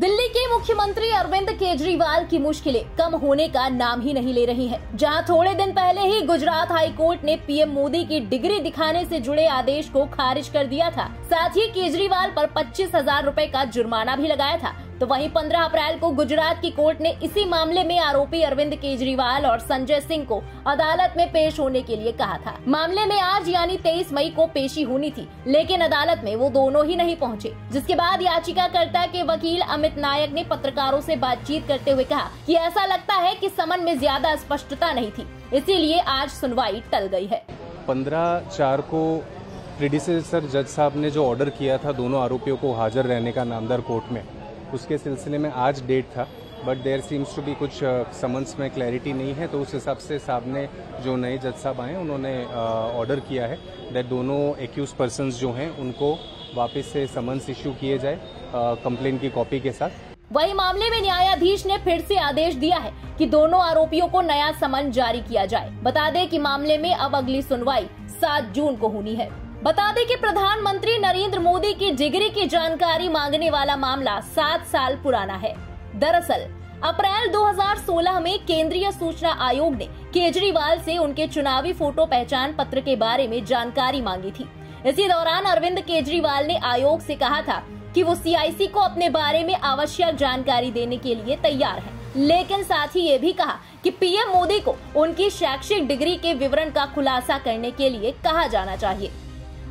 दिल्ली के मुख्यमंत्री अरविंद केजरीवाल की मुश्किलें कम होने का नाम ही नहीं ले रही हैं। जहाँ थोड़े दिन पहले ही गुजरात हाई कोर्ट ने पीएम मोदी की डिग्री दिखाने से जुड़े आदेश को खारिज कर दिया था साथ ही केजरीवाल पर पच्चीस हज़ार रूपए का जुर्माना भी लगाया था तो वहीं 15 अप्रैल को गुजरात की कोर्ट ने इसी मामले में आरोपी अरविंद केजरीवाल और संजय सिंह को अदालत में पेश होने के लिए कहा था। मामले में आज यानी 23 मई को पेशी होनी थी, लेकिन अदालत में वो दोनों ही नहीं पहुँचे, जिसके बाद याचिकाकर्ता के वकील अमित नायक ने पत्रकारों से बातचीत करते हुए कहा कि ऐसा लगता है कि समन में ज़्यादा स्पष्टता नहीं थी, इसीलिए आज सुनवाई टल गई है। पंद्रह चार को प्रिडिसेसर जज साहब ने जो ऑर्डर किया था, दोनों आरोपियों को हाजिर रहने का नामदार कोर्ट में उसके सिलसिले में आज डेट था but there seems to be कुछ समन्स में क्लैरिटी नहीं है तो उस हिसाब से साहब ने जो नए जज साहब आए उन्होंने ऑर्डर किया है दैट दोनों एक्यूज पर्सन जो हैं, उनको वापस से समन्स इश्यू किए जाए कंप्लेन की कॉपी के साथ। वही मामले में न्यायाधीश ने फिर से आदेश दिया है कि दोनों आरोपियों को नया समन जारी किया जाए। बता दें कि मामले में अब अगली सुनवाई 7 जून को होनी है। बता दें कि प्रधानमंत्री नरेंद्र मोदी की डिग्री की जानकारी मांगने वाला मामला सात साल पुराना है। दरअसल, अप्रैल 2016 में केंद्रीय सूचना आयोग ने केजरीवाल से उनके चुनावी फ़ोटो पहचान पत्र के बारे में जानकारी मांगी थी। इसी दौरान अरविंद केजरीवाल ने आयोग से कहा था कि वो सीआईसी को अपने बारे में आवश्यक जानकारी देने के लिए तैयार है। लेकिन साथ ही ये भी कहा कि पीएम मोदी को उनकी शैक्षिक डिग्री के विवरण का खुलासा करने के लिए कहा जाना चाहिए।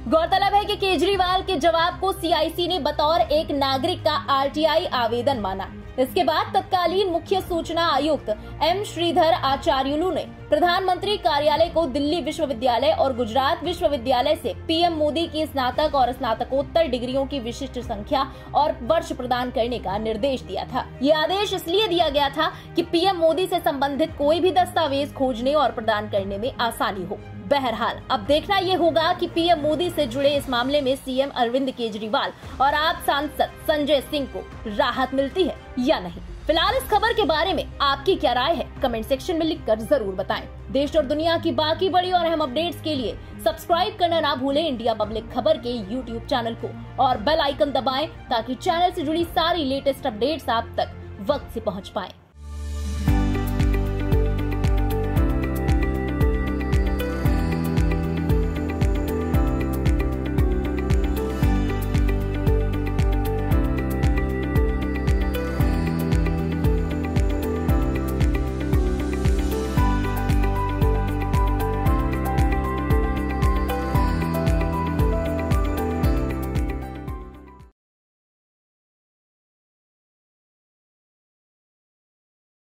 गौरतलब है कि केजरीवाल के जवाब को सीआईसी ने बतौर एक नागरिक का आरटीआई आवेदन माना। इसके बाद तत्कालीन मुख्य सूचना आयुक्त एम श्रीधर आचार्युलू ने प्रधानमंत्री कार्यालय को दिल्ली विश्वविद्यालय और गुजरात विश्वविद्यालय से पीएम मोदी की स्नातक और स्नातकोत्तर डिग्रियों की विशिष्ट संख्या और वर्ष प्रदान करने का निर्देश दिया था। ये आदेश इसलिए दिया गया था कि पीएम मोदी से संबंधित कोई भी दस्तावेज़ खोजने और प्रदान करने में आसानी हो। बहरहाल, अब देखना ये होगा कि पीएम मोदी से जुड़े इस मामले में सीएम अरविंद केजरीवाल और आप सांसद संजय सिंह को राहत मिलती है। या नहीं फ़िलहाल इस खबर के बारे में आपकी क्या राय है कमेंट सेक्शन में लिखकर ज़रूर बताएँ। देश और दुनिया की बाकी बड़ी और अहम अपडेट्स के लिए सब्सक्राइब करना ना भूलें इंडिया पब्लिक खबर के यूट्यूब चैनल को और बेल आइकन दबाएँ ताकि चैनल से जुड़ी सारी लेटेस्ट अपडेट्स आप तक वक्त से पहुँच पाएँ।